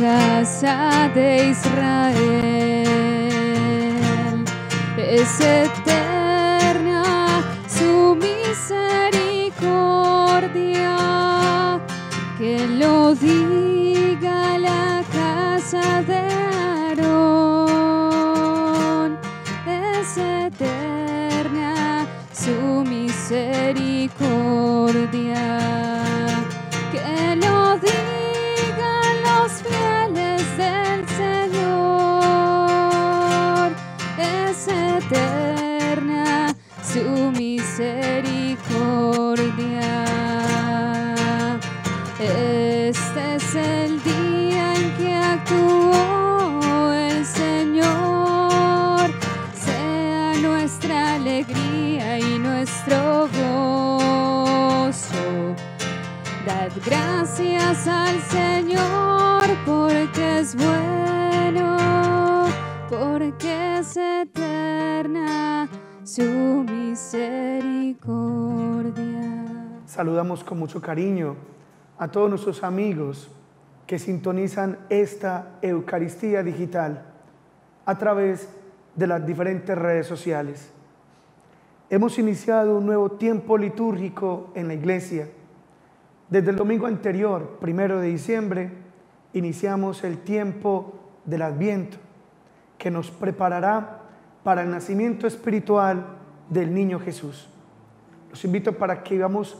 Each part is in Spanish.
casa de Israel. Es al Señor porque es bueno, porque es eterna su misericordia. Saludamos con mucho cariño a todos nuestros amigos que sintonizan esta Eucaristía digital a través de las diferentes redes sociales. Hemos iniciado un nuevo tiempo litúrgico en la iglesia. Desde el domingo anterior, primero de diciembre, iniciamos el tiempo del Adviento, que nos preparará para el nacimiento espiritual del niño Jesús. Los invito para que vivamos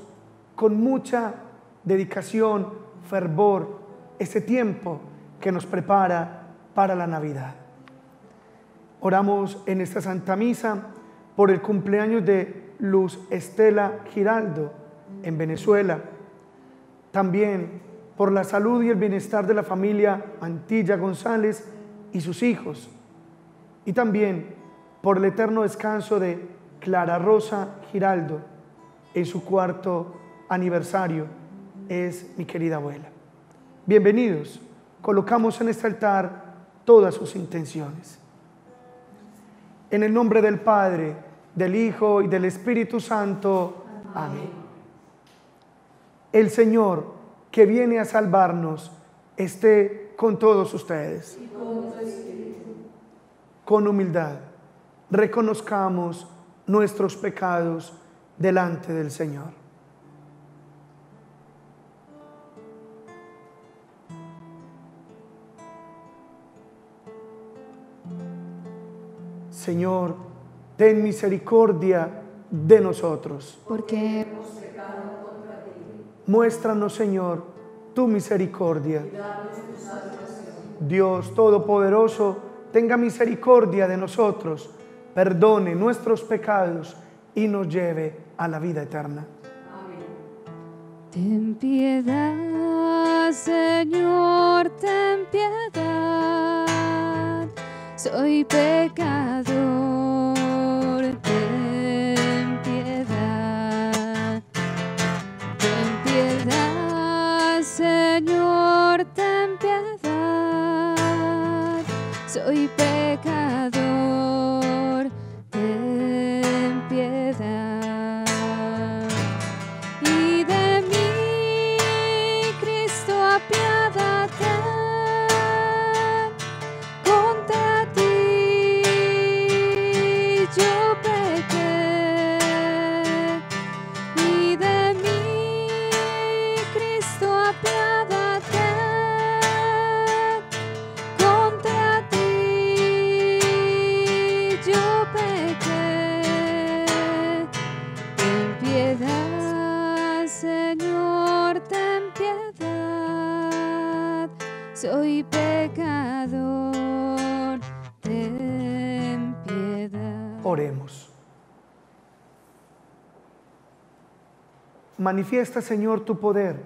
con mucha dedicación, fervor, este tiempo que nos prepara para la Navidad. Oramos en esta Santa Misa por el cumpleaños de Luz Estela Giraldo en Venezuela. También por la salud y el bienestar de la familia Antilla González y sus hijos. Y también por el eterno descanso de Clara Rosa Giraldo en su cuarto aniversario. Es mi querida abuela. Bienvenidos. Colocamos en este altar todas sus intenciones. En el nombre del Padre, del Hijo y del Espíritu Santo. Amén. El Señor que viene a salvarnos esté con todos ustedes. Con humildad, reconozcamos nuestros pecados delante del Señor. Señor, ten misericordia de nosotros. Porque Muéstranos, Señor, tu misericordia. Dios Todopoderoso, tenga misericordia de nosotros, perdone nuestros pecados y nos lleve a la vida eterna. ten piedad, Señor, ten piedad. Soy pecador, ten Soy Manifiesta, Señor, tu poder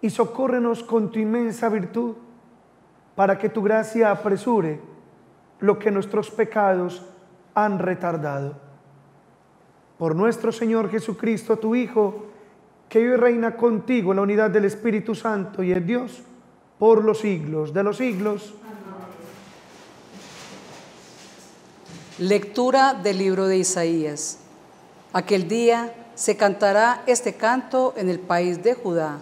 y socórrenos con tu inmensa virtud para que tu gracia apresure lo que nuestros pecados han retardado. Por nuestro Señor Jesucristo, tu Hijo, que vive y reina contigo en la unidad del Espíritu Santo y es Dios por los siglos de los siglos. Lectura del libro de Isaías. Aquel día se cantará este canto en el país de Judá.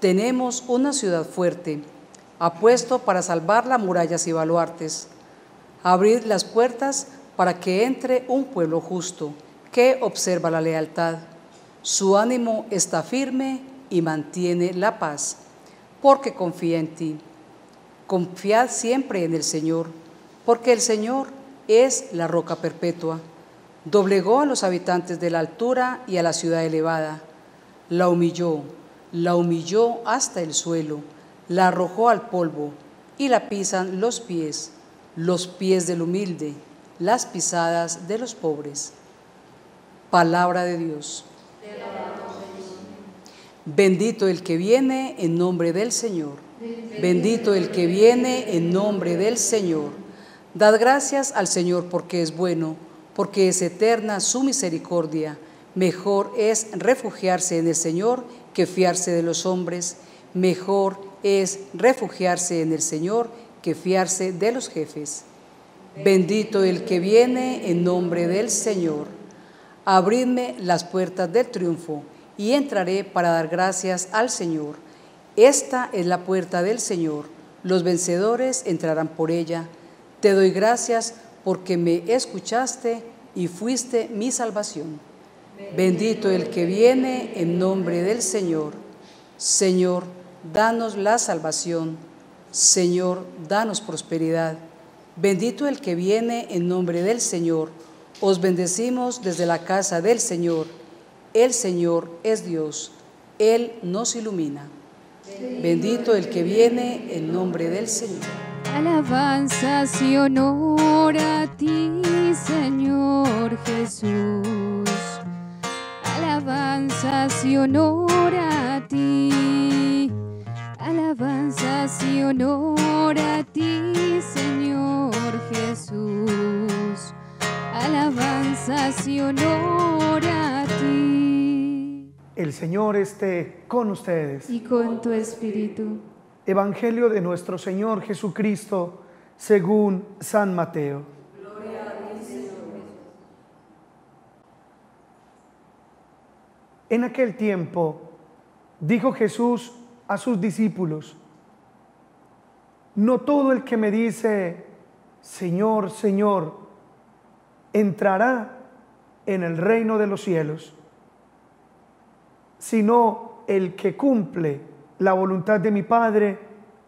Tenemos una ciudad fuerte, apuesto para salvarla murallas y baluartes. Abrid las puertas para que entre un pueblo justo, que observa la lealtad. Su ánimo está firme y mantiene la paz, porque confía en ti. Confiad siempre en el Señor, porque el Señor es la roca perpetua. Doblegó a los habitantes de la altura y a la ciudad elevada. La humilló, la humilló hasta el suelo, la arrojó al polvo y la pisan los pies, los pies del humilde, las pisadas de los pobres. Palabra de Dios. Bendito el que viene en nombre del Señor. Bendito el que viene en nombre del Señor. Dad gracias al Señor porque es bueno, porque es eterna su misericordia. Mejor es refugiarse en el Señor que fiarse de los hombres. Mejor es refugiarse en el Señor que fiarse de los jefes. Bendito el que viene en nombre del Señor. Abridme las puertas del triunfo y entraré para dar gracias al Señor. Esta es la puerta del Señor. Los vencedores entrarán por ella. Te doy gracias porque me escuchaste y fuiste mi salvación. Bendito el que viene en nombre del Señor. Señor, danos la salvación. Señor, danos prosperidad. Bendito el que viene en nombre del Señor. Os bendecimos desde la casa del Señor. El Señor es Dios. Él nos ilumina. Bendito el que viene en nombre del Señor. Alabanzas y honor a ti, Señor Jesús. Alabanzas y honor a ti. Alabanzas y honor a ti, Señor Jesús. Alabanzas y honor a ti. El Señor esté con ustedes. Y con tu espíritu. Evangelio de nuestro Señor Jesucristo según San Mateo. En aquel tiempo dijo Jesús a sus discípulos, no todo el que me dice, Señor, Señor, entrará en el reino de los cielos, sino el que cumple la voluntad de mi Padre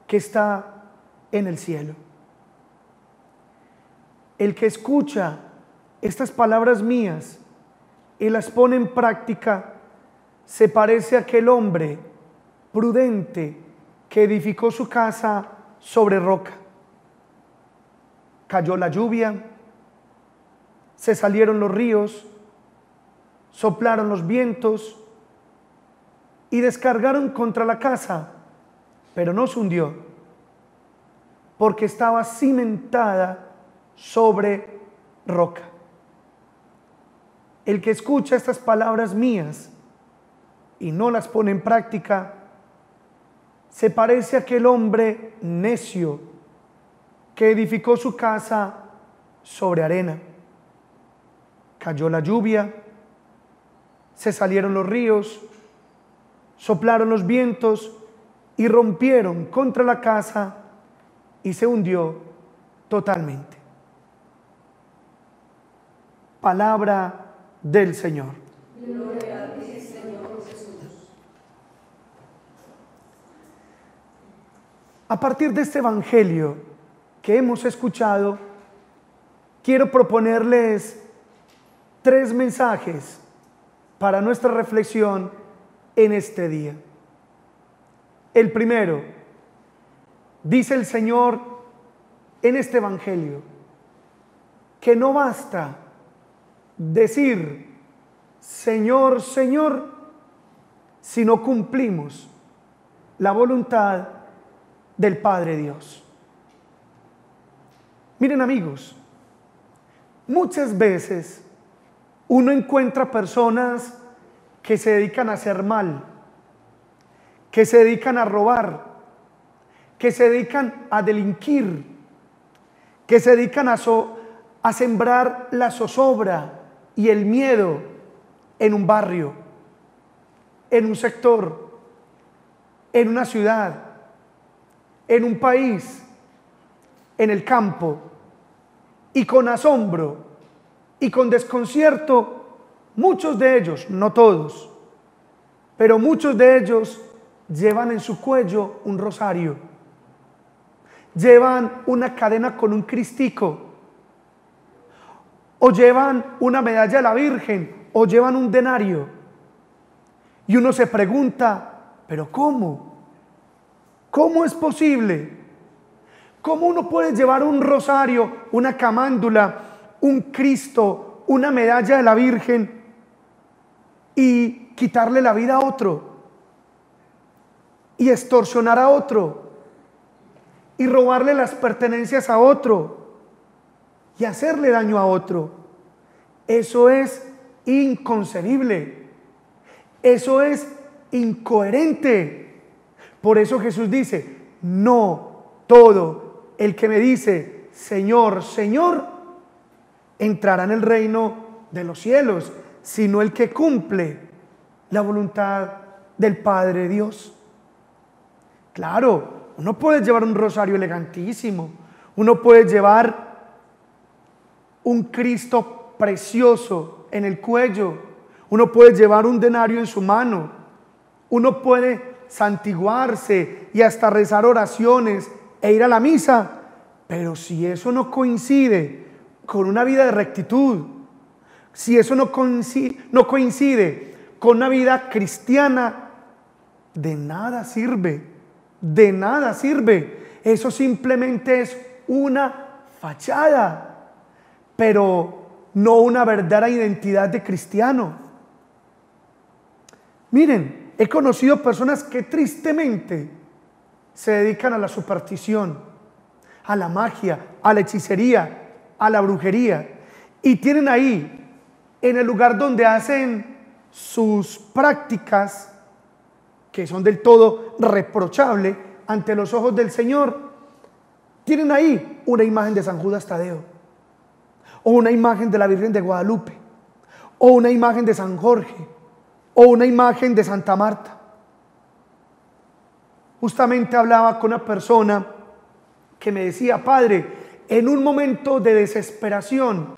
que está en el cielo. El que escucha estas palabras mías y las pone en práctica, se parece a aquel hombre prudente que edificó su casa sobre roca. Cayó la lluvia, se salieron los ríos, soplaron los vientos y descargaron contra la casa, pero no se hundió, porque estaba cimentada sobre roca. El que escucha estas palabras mías y no las pone en práctica, se parece a aquel hombre necio que edificó su casa sobre arena. Cayó la lluvia, se salieron los ríos, soplaron los vientos y rompieron contra la casa y se hundió totalmente. Palabra del Señor. A partir de este Evangelio que hemos escuchado, quiero proponerles tres mensajes para nuestra reflexión en este día. El primero, dice el Señor en este Evangelio, que no basta decir, Señor, Señor, si no cumplimos la voluntad del Padre Dios. Miren amigos, muchas veces uno encuentra personas que se dedican a hacer mal, que se dedican a robar, que se dedican a delinquir, que se dedican a, sembrar la zozobra y el miedo en un barrio, en un sector, en una ciudad, en un país, en el campo, y con asombro y con desconcierto, muchos de ellos, no todos, pero muchos de ellos llevan en su cuello un rosario, llevan una cadena con un cristico, o llevan una medalla de la Virgen, o llevan un denario. Y uno se pregunta, pero ¿cómo? ¿Cómo es posible? ¿Cómo uno puede llevar un rosario, una camándula, un Cristo, una medalla de la Virgen y quitarle la vida a otro? Y extorsionar a otro. Y robarle las pertenencias a otro. Y hacerle daño a otro. Eso es inconcebible. Eso es incoherente. Por eso Jesús dice, no todo el que me dice, Señor, Señor, entrará en el reino de los cielos, sino el que cumple la voluntad del Padre Dios. Claro, uno puede llevar un rosario elegantísimo, uno puede llevar un Cristo precioso en el cuello, uno puede llevar un denario en su mano, uno puede santiguarse y hasta rezar oraciones e ir a la misa, pero si eso no coincide con una vida de rectitud, si eso no coincide, no coincide con una vida cristiana, de nada sirve, de nada sirve. Eso simplemente es una fachada, pero no una verdadera identidad de cristiano. Miren, he conocido personas que tristemente se dedican a la superstición, a la magia, a la hechicería, a la brujería. Y tienen ahí, en el lugar donde hacen sus prácticas, que son del todo reprochables ante los ojos del Señor, tienen ahí una imagen de San Judas Tadeo, o una imagen de la Virgen de Guadalupe, o una imagen de San Jorge, o una imagen de Santa Marta. Justamente hablaba con una persona que me decía, Padre, en un momento de desesperación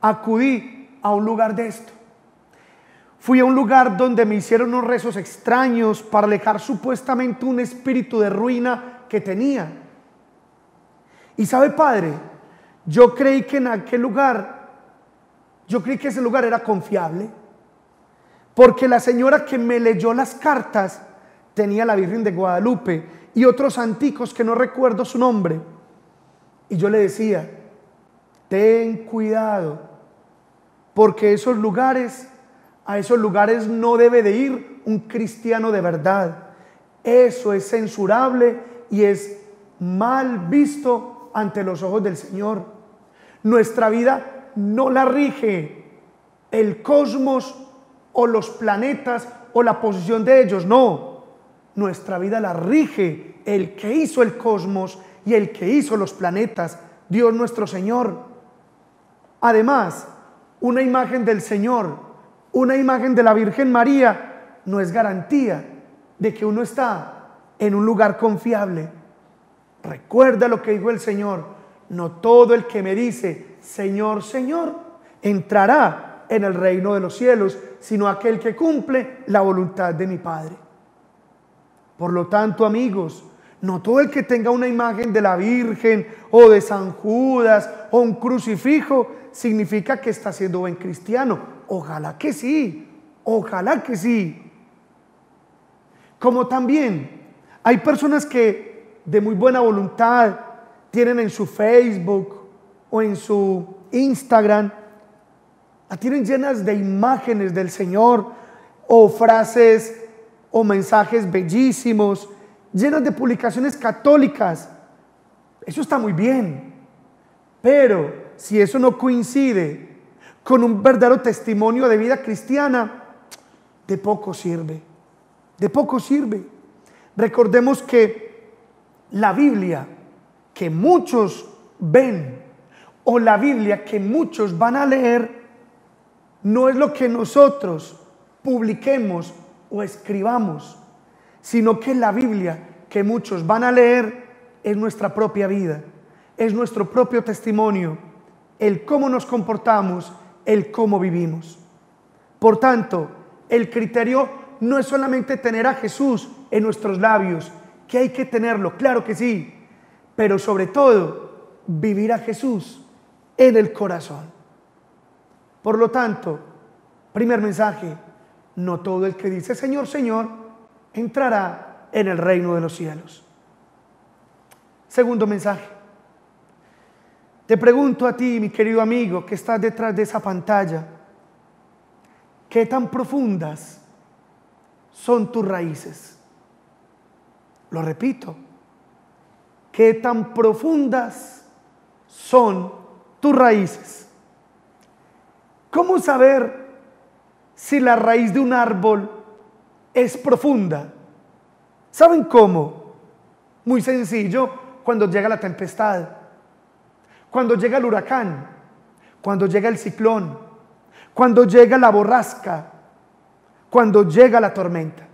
acudí a un lugar de esto. Fui a un lugar donde me hicieron unos rezos extraños para alejar supuestamente un espíritu de ruina que tenía. Y sabe, Padre, yo creí que en aquel lugar, yo creí que ese lugar era confiable. Porque la señora que me leyó las cartas tenía la Virgen de Guadalupe y otros anticos que no recuerdo su nombre. Y yo le decía, ten cuidado, porque esos lugares, a esos lugares no debe de ir un cristiano de verdad. Eso es censurable y es mal visto ante los ojos del Señor. Nuestra vida no la rige el cosmos o los planetas o la posición de ellos, no. Nuestra vida la rige el que hizo el cosmos y el que hizo los planetas, Dios nuestro Señor. Además, una imagen del Señor, una imagen de la Virgen María, no es garantía de que uno está en un lugar confiable. Recuerda lo que dijo el Señor, no todo el que me dice, Señor, Señor, entrará en el reino de los cielos, sino aquel que cumple la voluntad de mi Padre. Por lo tanto, amigos, no todo el que tenga una imagen de la Virgen o de San Judas o un crucifijo significa que está siendo buen cristiano. Ojalá que sí, ojalá que sí. Como también hay personas que de muy buena voluntad tienen en su Facebook o en su Instagram la tienen llenas de imágenes del Señor o frases o mensajes bellísimos, llenas de publicaciones católicas. Eso está muy bien. Pero si eso no coincide con un verdadero testimonio de vida cristiana, de poco sirve. De poco sirve. Recordemos que la Biblia que muchos ven o la Biblia que muchos van a leer no es lo que nosotros publiquemos o escribamos, sino que la Biblia que muchos van a leer es nuestra propia vida, es nuestro propio testimonio, el cómo nos comportamos, el cómo vivimos. Por tanto, el criterio no es solamente tener a Jesús en nuestros labios, que hay que tenerlo, claro que sí, pero sobre todo vivir a Jesús en el corazón. Por lo tanto, primer mensaje, no todo el que dice Señor, Señor, entrará en el reino de los cielos. Segundo mensaje, te pregunto a ti, mi querido amigo, que estás detrás de esa pantalla, ¿qué tan profundas son tus raíces? Lo repito, ¿qué tan profundas son tus raíces? ¿Cómo saber si la raíz de un árbol es profunda? ¿Saben cómo? Muy sencillo, cuando llega la tempestad, cuando llega el huracán, cuando llega el ciclón, cuando llega la borrasca, cuando llega la tormenta.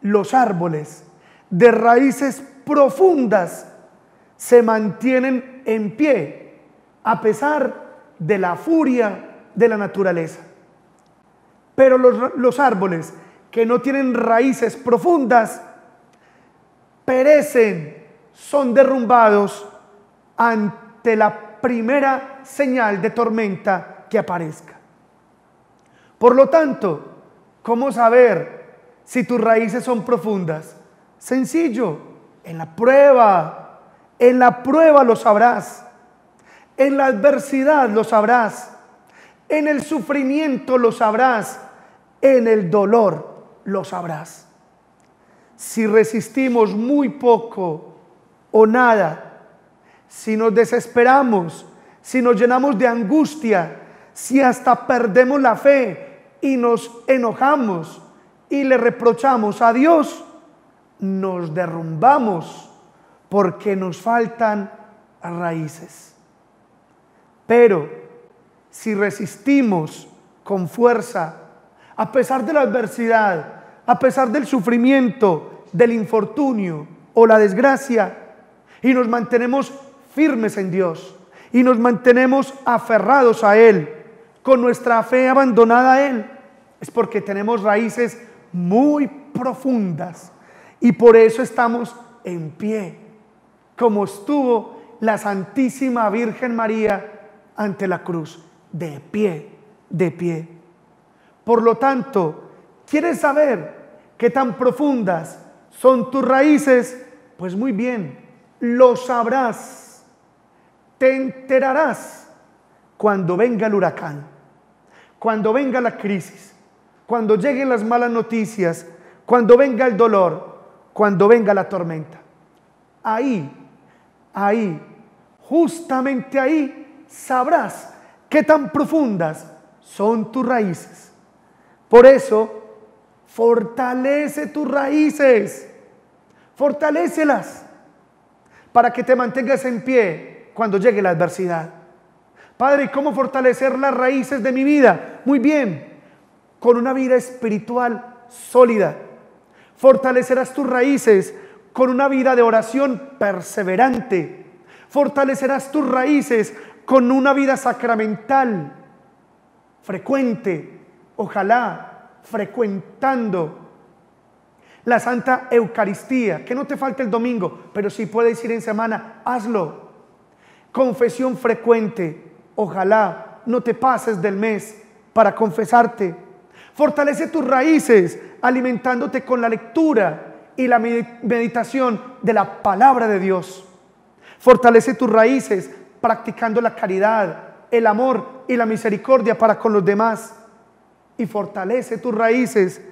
Los árboles de raíces profundas se mantienen en pie a pesar de la furia de la naturaleza. Pero los, árboles que no tienen raíces profundas perecen, son derrumbados ante la primera señal de tormenta que aparezca. Por lo tanto, ¿cómo saber si tus raíces son profundas? Sencillo, en la prueba, en la prueba lo sabrás. En la adversidad lo sabrás. En el sufrimiento lo sabrás. En el dolor lo sabrás. Si resistimos muy poco o nada, si nos desesperamos, si nos llenamos de angustia, si hasta perdemos la fe y nos enojamos y le reprochamos a Dios, nos derrumbamos porque nos faltan raíces. Pero si resistimos con fuerza, a pesar de la adversidad, a pesar del sufrimiento, del infortunio o la desgracia, y nos mantenemos firmes en Dios y nos mantenemos aferrados a Él, con nuestra fe abandonada a Él, es porque tenemos raíces muy profundas y por eso estamos en pie, como estuvo la Santísima Virgen María ante la cruz, de pie, de pie. Por lo tanto, ¿quieres saber qué tan profundas son tus raíces? Pues muy bien, lo sabrás, te enterarás cuando venga el huracán, cuando venga la crisis, cuando lleguen las malas noticias, cuando venga el dolor, cuando venga la tormenta. Ahí, ahí, justamente ahí sabrás qué tan profundas son tus raíces. Por eso, fortalece tus raíces, fortalecelas para que te mantengas en pie cuando llegue la adversidad. Padre, ¿cómo fortalecer las raíces de mi vida? Muy bien, con una vida espiritual sólida. Fortalecerás tus raíces con una vida de oración perseverante. Fortalecerás tus raíces con una vida sacramental frecuente, ojalá frecuentando la Santa Eucaristía, que no te falte el domingo, pero si puedes ir en semana, hazlo. Confesión frecuente, ojalá no te pases del mes para confesarte. Fortalece tus raíces alimentándote con la lectura y la meditación de la palabra de Dios. Fortalece tus raíces practicando la caridad, el amor y la misericordia para con los demás. Y fortalece tus raíces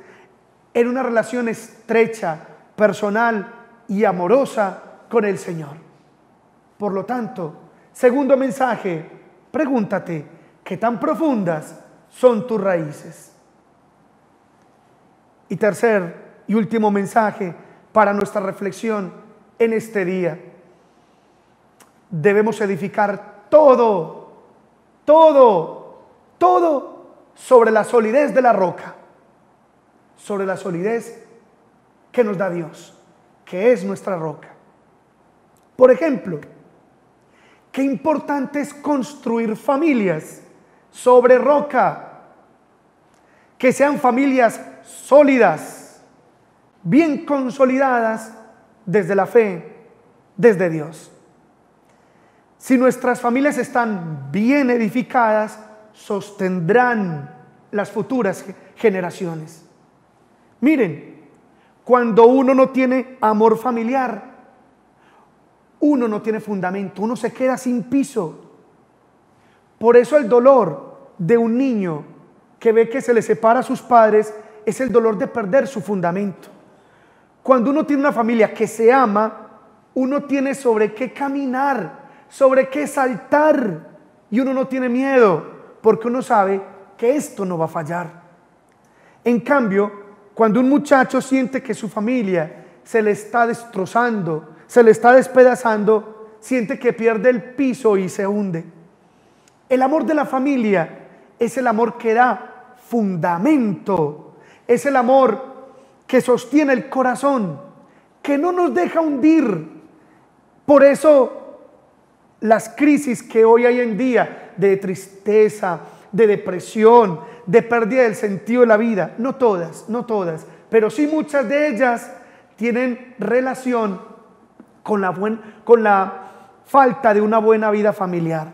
en una relación estrecha, personal y amorosa con el Señor. Por lo tanto, segundo mensaje, pregúntate, ¿qué tan profundas son tus raíces? Y tercer y último mensaje para nuestra reflexión en este día debemos edificar todo, todo, todo sobre la solidez de la roca, sobre la solidez que nos da Dios, que es nuestra roca. Por ejemplo, qué importante es construir familias sobre roca, que sean familias sólidas, bien consolidadas desde la fe, desde Dios. Si nuestras familias están bien edificadas, sostendrán las futuras generaciones. Miren, cuando uno no tiene amor familiar, uno no tiene fundamento, uno se queda sin piso. Por eso el dolor de un niño que ve que se le separa a sus padres es el dolor de perder su fundamento. Cuando uno tiene una familia que se ama, uno tiene sobre qué caminar, sobre qué saltar y uno no tiene miedo porque uno sabe que esto no va a fallar. En cambio, cuando un muchacho siente que su familia se le está destrozando, se le está despedazando, siente que pierde el piso y se hunde. El amor de la familia es el amor que da fundamento, es el amor que sostiene el corazón, que no nos deja hundir. Por eso las crisis que hoy hay en día de tristeza, de depresión, de pérdida del sentido de la vida, no todas, no todas, pero sí muchas de ellas tienen relación con la, con la falta de una buena vida familiar.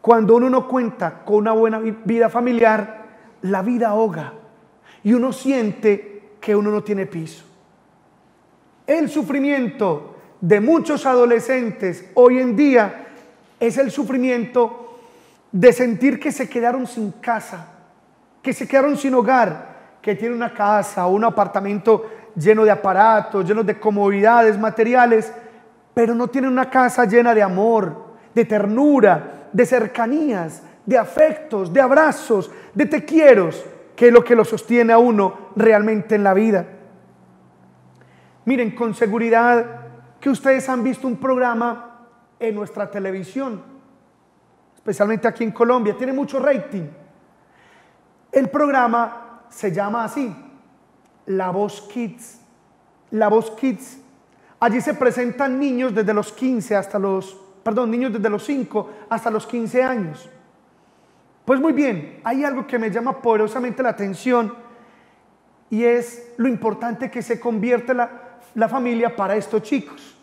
Cuando uno no cuenta con una buena vida familiar, la vida ahoga y uno siente que uno no tiene piso. El sufrimiento de muchos adolescentes hoy en día es el sufrimiento de sentir que se quedaron sin casa, que se quedaron sin hogar, que tienen una casa o un apartamento lleno de aparatos, lleno de comodidades materiales, pero no tiene una casa llena de amor, de ternura, de cercanías, de afectos, de abrazos, de te quiero, que es lo que lo sostiene a uno realmente en la vida. Miren, con seguridad que ustedes han visto un programa en nuestra televisión, especialmente aquí en Colombia, tiene mucho rating. El programa se llama así, la Voz Kids. La Voz Kids. Allí se presentan niños desde los 15 hasta los, perdón, niños desde los 5 hasta los 15 años. Pues muy bien, hay algo que me llama poderosamente la atención y es lo importante que se convierte la, la familia para estos chicos.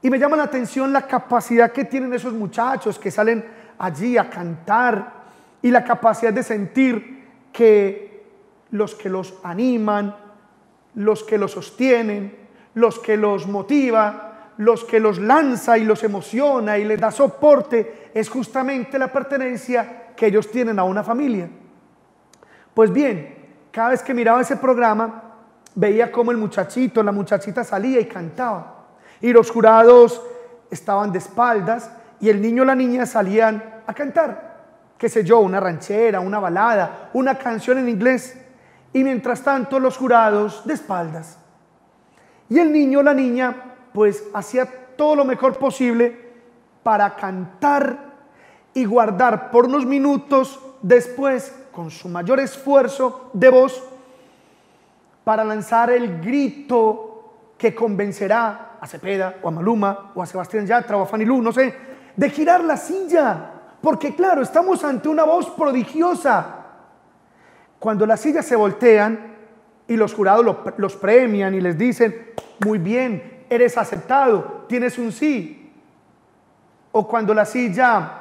Y me llama la atención la capacidad que tienen esos muchachos que salen allí a cantar y la capacidad de sentir que los que los animan, los que los sostienen, los que los motiva, los que los lanza y los emociona y les da soporte, es justamente la pertenencia que ellos tienen a una familia. Pues bien, cada vez que miraba ese programa, veía cómo el muchachito, la muchachita salía y cantaba. Y los jurados estaban de espaldas y el niño o la niña salían a cantar, qué sé yo, una ranchera, una balada, una canción en inglés y mientras tanto los jurados de espaldas. Y el niño o la niña pues hacía todo lo mejor posible para cantar y guardar por unos minutos después, con su mayor esfuerzo de voz, para lanzar el grito que convencerá a Cepeda o a Maluma o a Sebastián Yatra o a Fanny Lu, no sé, de girar la silla. Porque claro, estamos ante una voz prodigiosa cuando las sillas se voltean y los jurados los premian y les dicen, muy bien, eres aceptado, tienes un sí. O cuando la silla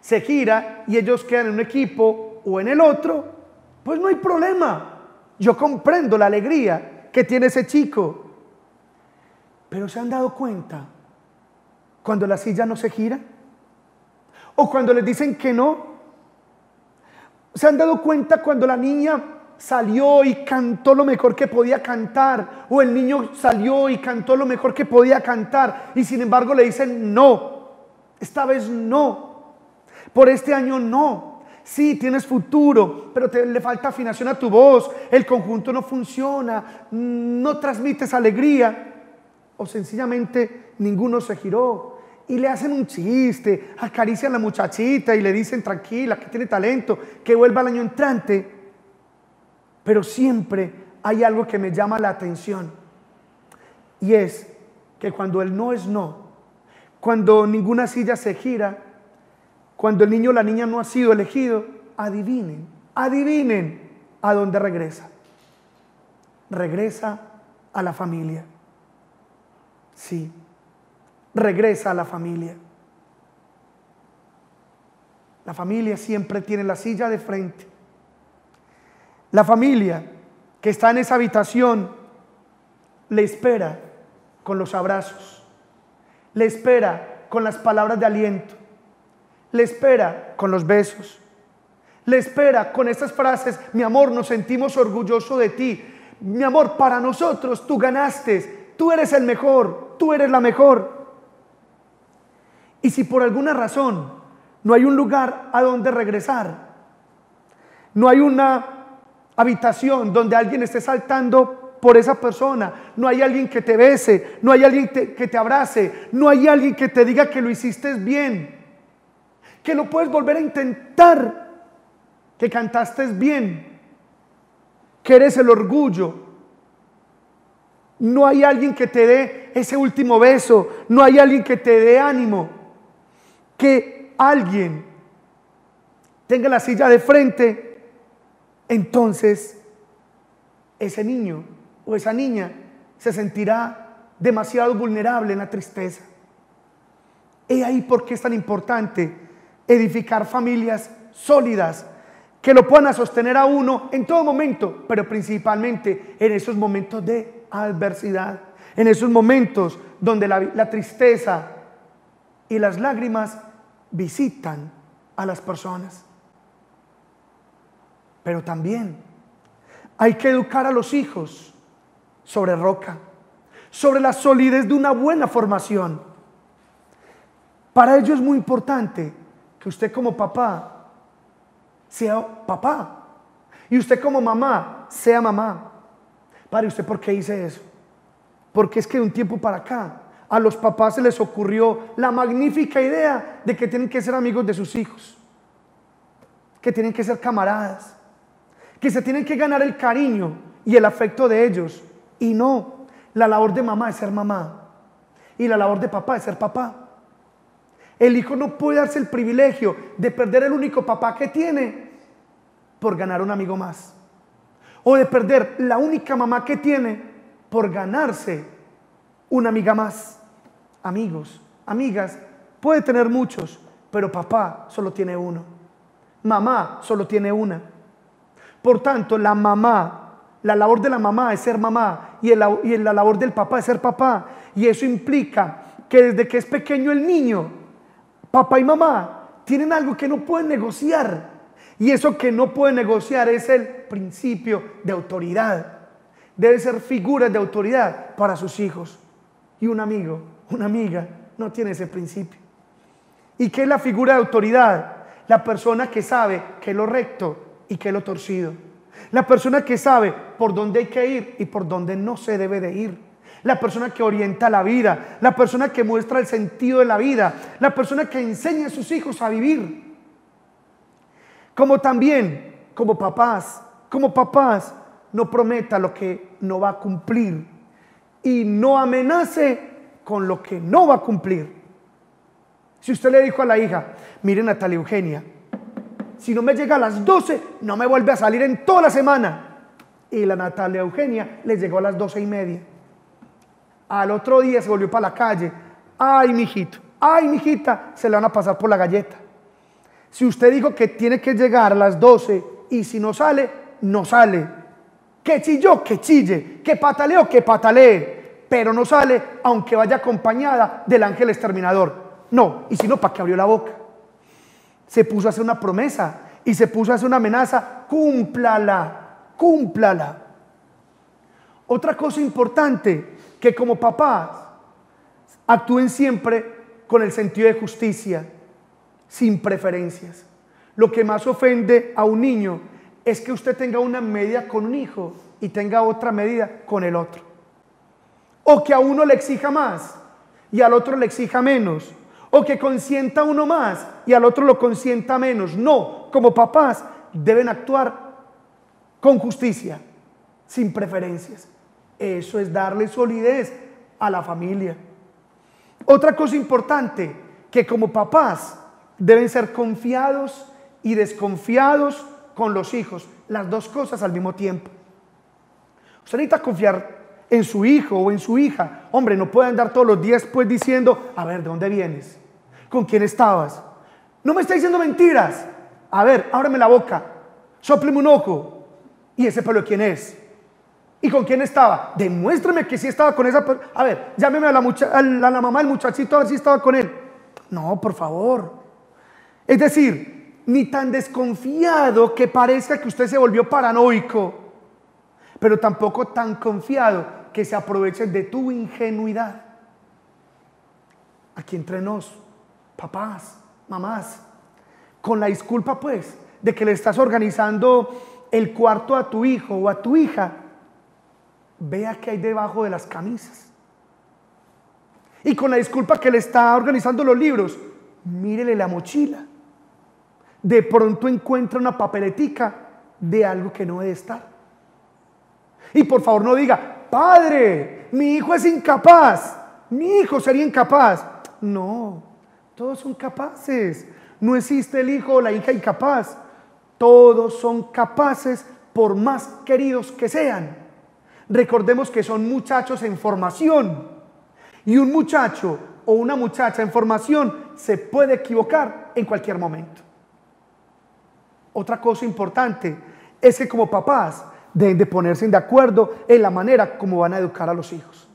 se gira y ellos quedan en un equipo o en el otro, pues no hay problema. Yo comprendo la alegría que tiene ese chico. Pero se han dado cuenta cuando la silla no se gira o cuando les dicen que no ¿Se han dado cuenta cuando la niña salió y cantó lo mejor que podía cantar? O el niño salió y cantó lo mejor que podía cantar. Y sin embargo le dicen, no, esta vez no. Por este año no. Sí, tienes futuro, pero te, le falta afinación a tu voz. El conjunto no funciona. No transmites alegría. O sencillamente ninguno se giró y le hacen un chiste, acarician a la muchachita y le dicen tranquila, que tiene talento, que vuelva al año entrante. Pero siempre hay algo que me llama la atención. Y es que cuando el no es no, cuando ninguna silla se gira, cuando el niño o la niña no ha sido elegido, adivinen, adivinen a dónde regresa. Regresa a la familia. Sí, regresa a la familia. La familia siempre tiene la silla de frente. La familia que está en esa habitación le espera con los abrazos, le espera con las palabras de aliento, le espera con los besos, le espera con estas frases, mi amor, nos sentimos orgullosos de ti, mi amor, para nosotros tú ganaste, tú eres el mejor, tú eres la mejor. Y si por alguna razón no hay un lugar a donde regresar, no hay una habitación donde alguien esté saltando por esa persona. No hay alguien que te bese, no hay alguien que te abrace, no hay alguien que te diga que lo hiciste bien, que lo puedes volver a intentar, que cantaste bien, que eres el orgullo. No hay alguien que te dé ese último beso, no hay alguien que te dé ánimo, que alguien tenga la silla de frente, entonces ese niño o esa niña se sentirá demasiado vulnerable en la tristeza. He ahí por qué es tan importante edificar familias sólidas que lo puedan sostener a uno en todo momento, pero principalmente en esos momentos de adversidad, en esos momentos donde la, la tristeza y las lágrimas visitan a las personas. Pero también hay que educar a los hijos sobre roca, sobre la solidez de una buena formación. Para ello es muy importante que usted como papá sea papá y usted como mamá sea mamá. Para usted, ¿por qué hice eso? Porque es que de un tiempo para acá a los papás se les ocurrió la magnífica idea de que tienen que ser amigos de sus hijos, que tienen que ser camaradas, que se tienen que ganar el cariño y el afecto de ellos y no, la labor de mamá es ser mamá. Y la labor de papá es ser papá. El hijo no puede darse el privilegio de perder el único papá que tiene por ganar un amigo más. O de perder la única mamá que tiene por ganarse una amiga más. Amigos, amigas, puede tener muchos, pero papá solo tiene uno. Mamá solo tiene una. Por tanto, la mamá la labor de la mamá es ser mamá y, la labor del papá es ser papá. Y eso implica que desde que es pequeño el niño, papá y mamá tienen algo que no pueden negociar. Y eso que no pueden negociar es el principio de autoridad. Debe ser figuras de autoridad para sus hijos. Y un amigo, una amiga, no tiene ese principio. ¿Y qué es la figura de autoridad? La persona que sabe que es lo recto y que es lo torcido. La persona que sabe por dónde hay que ir y por dónde no se debe de ir. La persona que orienta la vida. La persona que muestra el sentido de la vida. La persona que enseña a sus hijos a vivir. Como también, como papás, como papás, no prometa lo que no va a cumplir. Y no amenace con lo que no va a cumplir. Si usted le dijo a la hija, mire Natalia Eugenia, si no me llega a las 12, no me vuelve a salir en toda la semana. Y la Natalia Eugenia le llegó a las 12 y media. Al otro día se volvió para la calle. Ay, mijito, ay, mijita, se le van a pasar por la galleta. Si usted dijo que tiene que llegar a las 12 y si no sale, no sale. Que chilló, que chille. Que pataleó, que patalee. Pero no sale aunque vaya acompañada del ángel exterminador. No, y si no, ¿para qué abrió la boca? se puso a hacer una promesa y se puso a hacer una amenaza, cúmplala, cúmplala. Otra cosa importante, que como papás actúen siempre con el sentido de justicia, sin preferencias. Lo que más ofende a un niño es que usted tenga una medida con un hijo y tenga otra medida con el otro. O que a uno le exija más y al otro le exija menos o que consienta uno más y al otro lo consienta menos. No, como papás deben actuar con justicia, sin preferencias. Eso es darle solidez a la familia. Otra cosa importante, que como papás deben ser confiados y desconfiados con los hijos, las dos cosas al mismo tiempo. Usted necesita confiar en su hijo o en su hija. Hombre, no puede andar todos los días pues diciendo, a ver, ¿de dónde vienes? ¿Con quién estabas? No me está diciendo mentiras. A ver, ábreme la boca, sopleme un ojo. ¿Y ese pelo quién es? ¿Y con quién estaba? Demuéstrame que sí estaba con esa persona. A ver, llámeme a la, a la mamá del muchachito a ver si estaba con él. No, por favor. Es decir, ni tan desconfiado que parezca que usted se volvió paranoico, pero tampoco tan confiado que se aprovechen de tu ingenuidad. Aquí entre nos, papás, mamás, con la disculpa pues de que le estás organizando el cuarto a tu hijo o a tu hija, vea qué hay debajo de las camisas. Y con la disculpa que le está organizando los libros, mírele la mochila. De pronto encuentra una papeletica de algo que no debe estar. Y por favor no diga, padre, mi hijo es incapaz, mi hijo sería incapaz. No, todos son capaces. No existe el hijo o la hija incapaz. Todos son capaces por más queridos que sean. Recordemos que son muchachos en formación. Y un muchacho o una muchacha en formación se puede equivocar en cualquier momento. Otra cosa importante es que como papás deben de ponerse de acuerdo en la manera como van a educar a los hijos.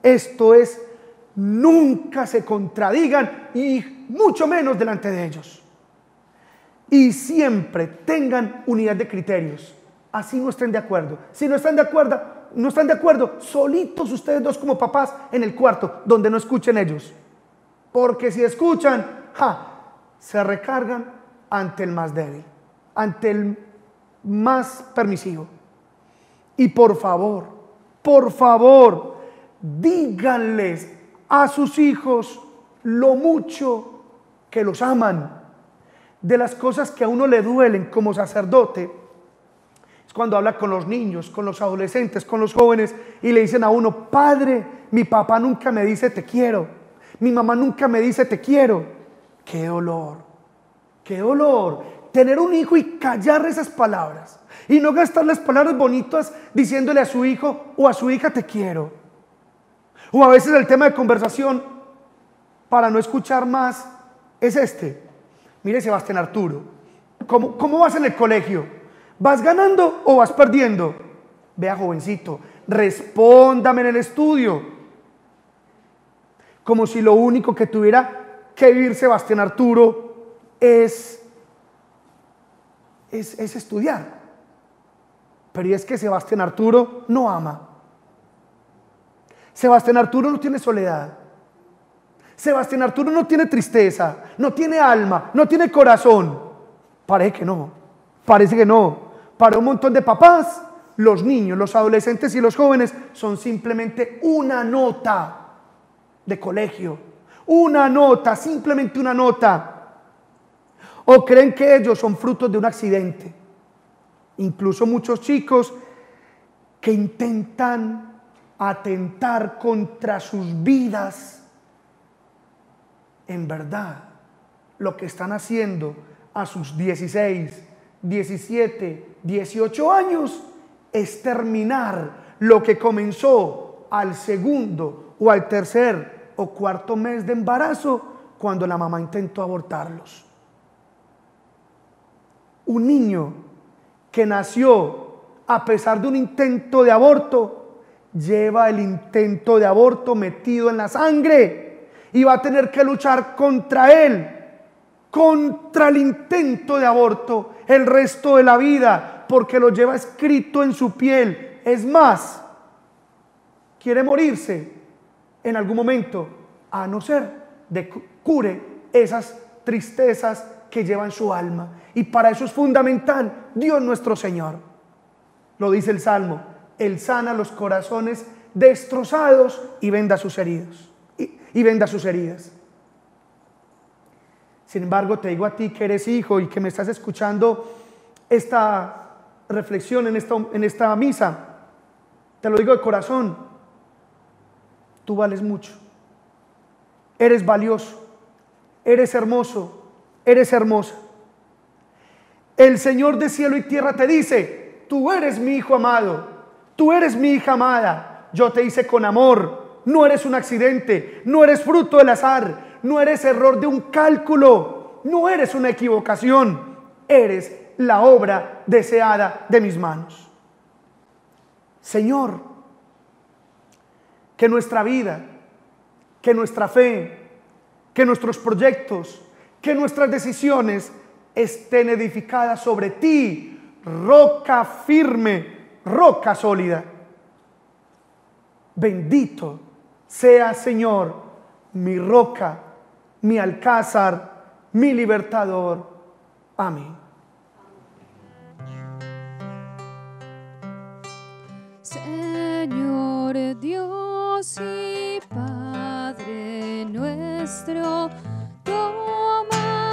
Esto es, nunca se contradigan y mucho menos delante de ellos. Y siempre tengan unidad de criterios. Así no estén de acuerdo. Si no están de acuerdo, no están de acuerdo, solitos ustedes dos como papás en el cuarto, donde no escuchen ellos. Porque si escuchan, ja, se recargan ante el más débil, ante el más permisivo. Y por favor, por favor, díganles a sus hijos lo mucho que los aman, de las cosas que a uno le duelen como sacerdote, es cuando habla con los niños, con los adolescentes, con los jóvenes y le dicen a uno, Padre, mi papá nunca me dice te quiero, mi mamá nunca me dice te quiero. Qué dolor, qué dolor tener un hijo y callar esas palabras y no gastar las palabras bonitas diciéndole a su hijo o a su hija te quiero. O a veces el tema de conversación, para no escuchar más, es este. Mire Sebastián Arturo, ¿cómo, ¿cómo vas en el colegio? ¿Vas ganando o vas perdiendo? Vea jovencito, respóndame en el estudio. Como si lo único que tuviera que vivir Sebastián Arturo es, es, es estudiar. Pero es que Sebastián Arturo no ama. Sebastián Arturo no tiene soledad. Sebastián Arturo no tiene tristeza, no tiene alma, no tiene corazón. Parece que no, parece que no. Para un montón de papás, los niños, los adolescentes y los jóvenes son simplemente una nota de colegio. Una nota, simplemente una nota. O creen que ellos son frutos de un accidente. Incluso muchos chicos que intentan atentar contra sus vidas en verdad lo que están haciendo a sus 16, 17, 18 años es terminar lo que comenzó al segundo o al tercer o cuarto mes de embarazo cuando la mamá intentó abortarlos. Un niño que nació a pesar de un intento de aborto, lleva el intento de aborto metido en la sangre y va a tener que luchar contra él, contra el intento de aborto el resto de la vida, porque lo lleva escrito en su piel. Es más, quiere morirse en algún momento, a no ser de cure esas tristezas que lleva en su alma. Y para eso es fundamental Dios nuestro Señor. Lo dice el Salmo, Él sana los corazones destrozados y venda sus heridos y venda sus heridas. Sin embargo, te digo a ti que eres hijo y que me estás escuchando esta, reflexión en esta, en esta misa. Te lo digo de corazón. Tú vales mucho. Eres valioso. Eres hermoso. Eres hermosa. El Señor de cielo y tierra te dice, tú eres mi hijo amado. Tú eres mi hija amada. Yo te hice con amor. No eres un accidente. No eres fruto del azar. No eres error de un cálculo. No eres una equivocación. Eres la obra deseada de mis manos. Señor, que nuestra vida, que nuestra fe, que nuestros proyectos, que nuestras decisiones estén edificadas sobre ti, roca firme, roca sólida. Bendito sea Señor, mi roca, mi alcázar, mi libertador. Amén. Señor Dios y Padre nuestro, toma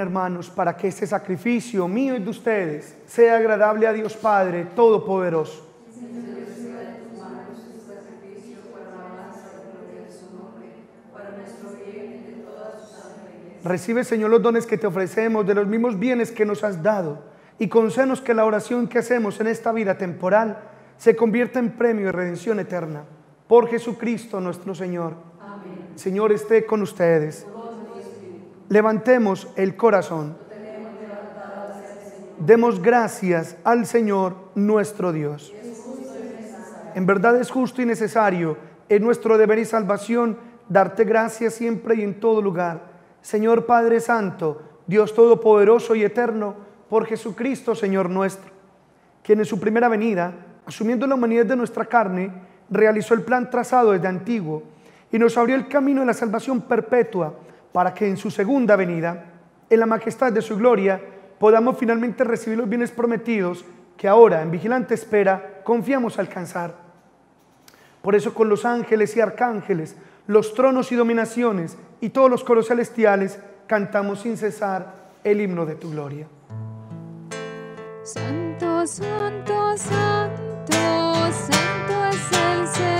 hermanos para que este sacrificio mío y de ustedes sea agradable a Dios Padre Todopoderoso. Recibe, Señor, los dones que te ofrecemos de los mismos bienes que nos has dado y concédenos que la oración que hacemos en esta vida temporal se convierta en premio y redención eterna. Por Jesucristo nuestro Señor. Señor, esté con ustedes. Levantemos el corazón. Demos gracias al Señor nuestro Dios. En verdad es justo y necesario, en nuestro deber y salvación, darte gracias siempre y en todo lugar. Señor Padre Santo, Dios Todopoderoso y Eterno, por Jesucristo, Señor nuestro, quien en su primera venida, asumiendo la humanidad de nuestra carne, realizó el plan trazado desde antiguo y nos abrió el camino de la salvación perpetua para que en su segunda venida, en la majestad de su gloria, podamos finalmente recibir los bienes prometidos que ahora, en vigilante espera, confiamos alcanzar. Por eso con los ángeles y arcángeles, los tronos y dominaciones y todos los coros celestiales cantamos sin cesar el himno de tu gloria. Santo, santo, santo, santo es el Señor,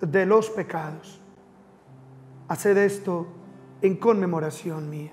de los pecados. Haced esto en conmemoración mía.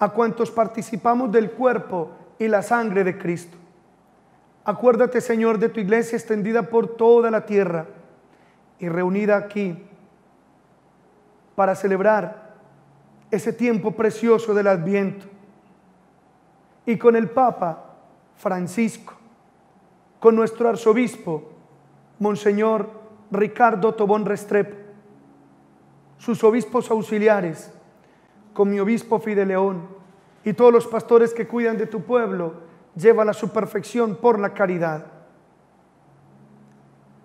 a cuantos participamos del cuerpo y la sangre de Cristo. Acuérdate, Señor, de tu iglesia extendida por toda la tierra y reunida aquí para celebrar ese tiempo precioso del Adviento. Y con el Papa Francisco, con nuestro arzobispo, Monseñor Ricardo Tobón Restrepo, sus obispos auxiliares, con mi obispo Fideleón y todos los pastores que cuidan de tu pueblo, llévala a su perfección por la caridad.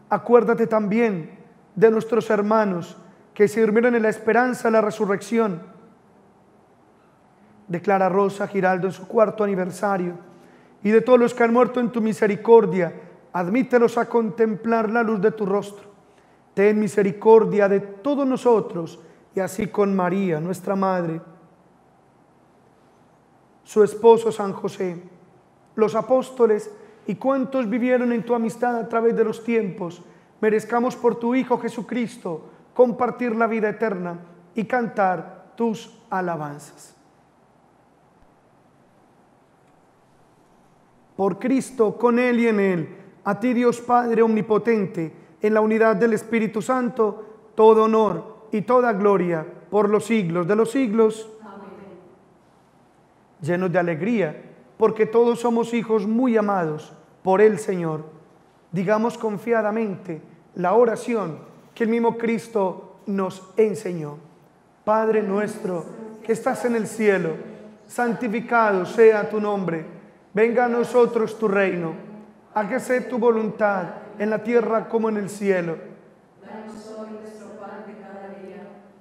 Acuérdate también de nuestros hermanos que se durmieron en la esperanza de la resurrección. Declara Rosa Giraldo en su cuarto aniversario y de todos los que han muerto en tu misericordia, admítelos a contemplar la luz de tu rostro. Ten misericordia de todos nosotros y así con María, nuestra Madre, su esposo San José, los apóstoles y cuantos vivieron en tu amistad a través de los tiempos, merezcamos por tu Hijo Jesucristo compartir la vida eterna y cantar tus alabanzas. Por Cristo, con Él y en Él, a ti Dios Padre Omnipotente, en la unidad del Espíritu Santo, todo honor y toda gloria por los siglos de los siglos. Llenos de alegría, porque todos somos hijos muy amados por el Señor. Digamos confiadamente la oración que el mismo Cristo nos enseñó. Padre nuestro que estás en el cielo, santificado sea tu nombre. Venga a nosotros tu reino. Hágase tu voluntad en la tierra como en el cielo.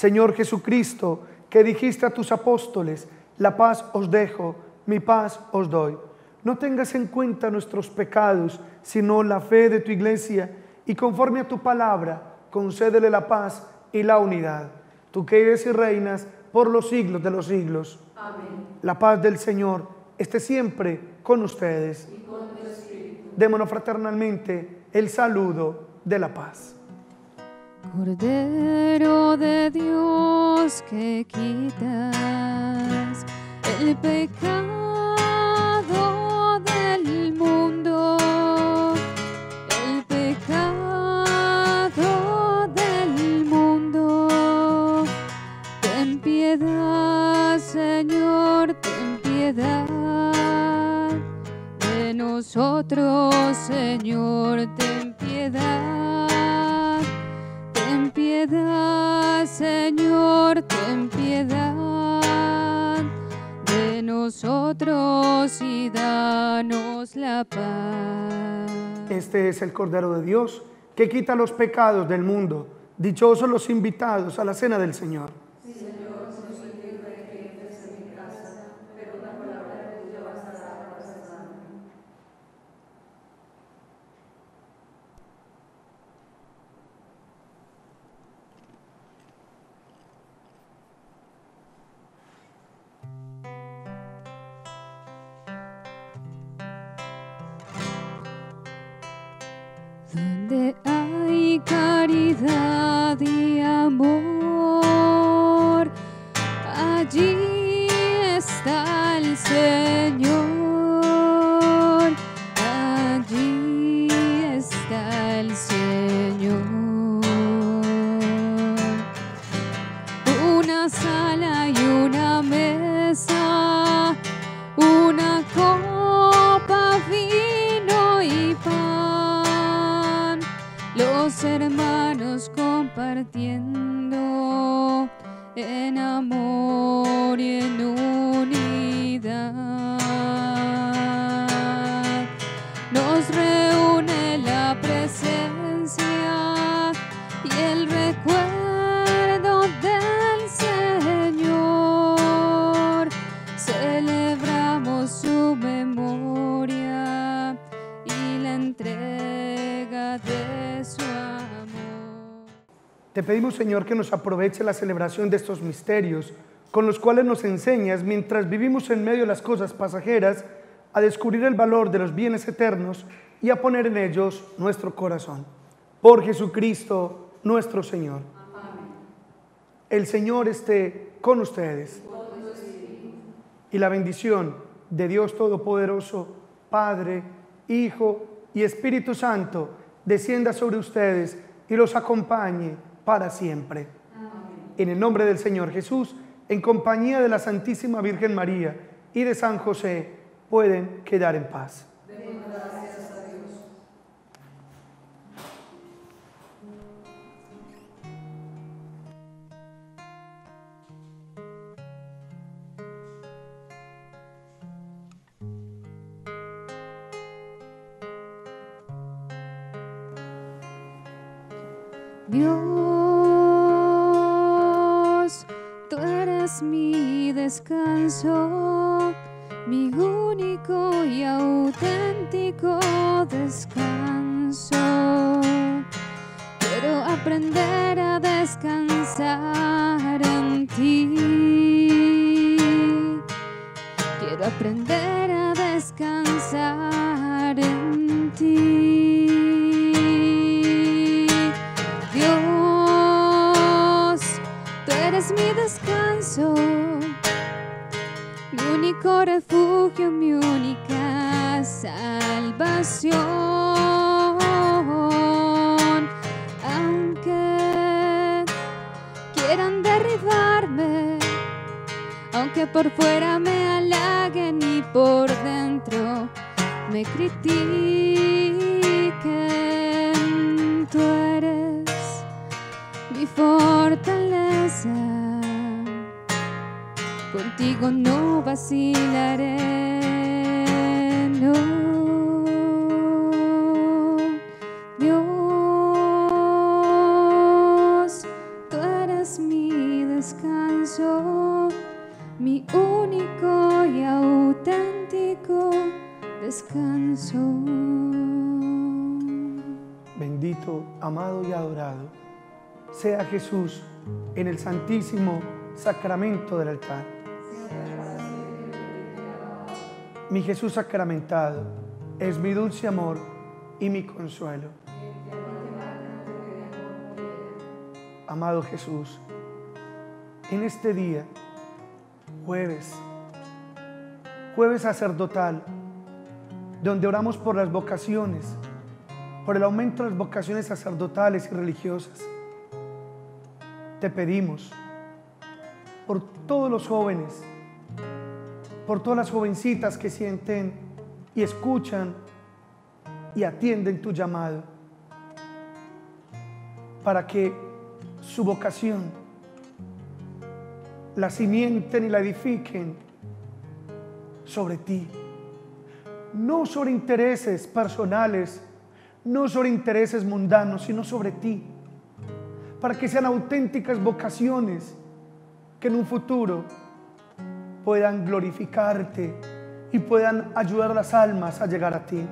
Señor Jesucristo, que dijiste a tus apóstoles, la paz os dejo, mi paz os doy. No tengas en cuenta nuestros pecados, sino la fe de tu iglesia, y conforme a tu palabra, concédele la paz y la unidad. Tú que eres y reinas por los siglos de los siglos. Amén. La paz del Señor esté siempre con ustedes. Y con tu espíritu. Démonos fraternalmente el saludo de la paz. Cordero de Dios que quitas el pecado del mundo, el pecado del mundo. Ten piedad, Señor, ten piedad de nosotros, Señor, la paz. Este es el Cordero de Dios que quita los pecados del mundo. Dichosos los invitados a la cena del Señor. Compartiendo en amor pedimos, Señor, que nos aproveche la celebración de estos misterios, con los cuales nos enseñas, mientras vivimos en medio de las cosas pasajeras, a descubrir el valor de los bienes eternos y a poner en ellos nuestro corazón. Por Jesucristo nuestro Señor. El Señor esté con ustedes. Y la bendición de Dios Todopoderoso, Padre, Hijo y Espíritu Santo, descienda sobre ustedes y los acompañe para siempre. En el nombre del Señor Jesús, en compañía de la Santísima Virgen María y de San José, pueden quedar en paz. Dios, aprender a descansar en ti. Quiero aprender Jesús en el santísimo sacramento del altar. Mi Jesús sacramentado es mi dulce amor y mi consuelo. amado Jesús, en este día, jueves, jueves sacerdotal, donde oramos por las vocaciones, por el aumento de las vocaciones sacerdotales y religiosas. Te pedimos por todos los jóvenes, por todas las jovencitas que sienten y escuchan y atienden tu llamado, para que su vocación la cimienten y la edifiquen sobre ti, no sobre intereses personales, no sobre intereses mundanos, sino sobre ti, para que sean auténticas vocaciones que en un futuro puedan glorificarte y puedan ayudar las almas a llegar a ti.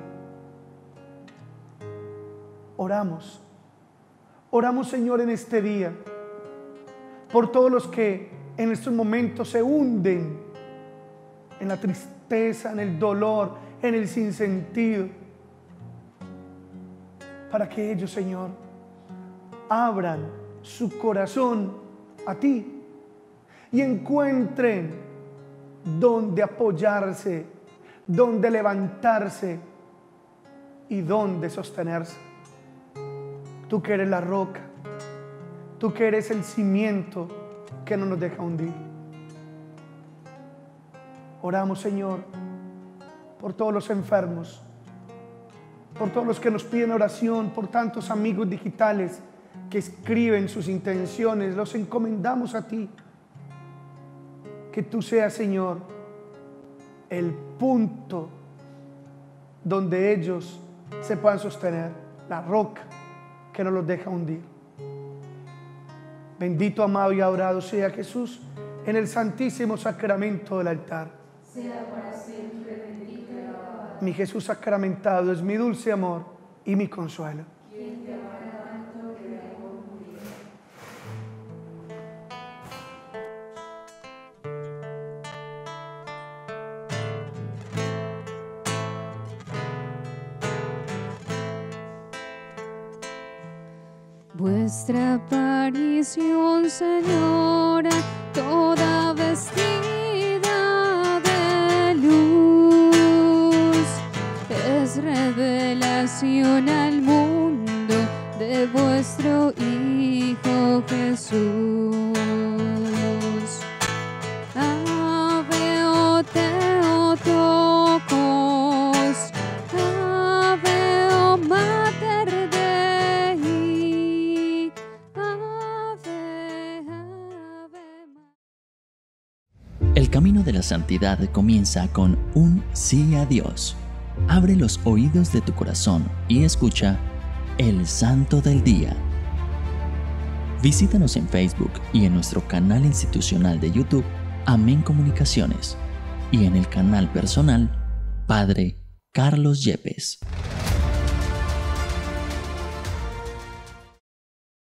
Oramos, oramos Señor en este día por todos los que en estos momentos se hunden en la tristeza, en el dolor, en el sinsentido, para que ellos, Señor, abran su corazón a ti y encuentren donde apoyarse, donde levantarse y donde sostenerse. Tú que eres la roca, tú que eres el cimiento que no nos deja hundir. Oramos, Señor, por todos los enfermos, por todos los que nos piden oración, por tantos amigos digitales que escriben sus intenciones, los encomendamos a ti. Que tú seas, Señor, el punto donde ellos se puedan sostener, la roca que no los deja hundir. Bendito, amado y adorado sea Jesús en el santísimo sacramento del altar. Sea para siempre bendito y Mi Jesús sacramentado es mi dulce amor y mi consuelo. Vuestra aparición, Señora, toda vestida de luz, es revelación al mundo de vuestro Hijo Jesús. Santidad comienza con un sí a Dios. Abre los oídos de tu corazón y escucha El Santo del Día. Visítanos en Facebook y en nuestro canal institucional de YouTube Amén Comunicaciones y en el canal personal Padre Carlos Yepes.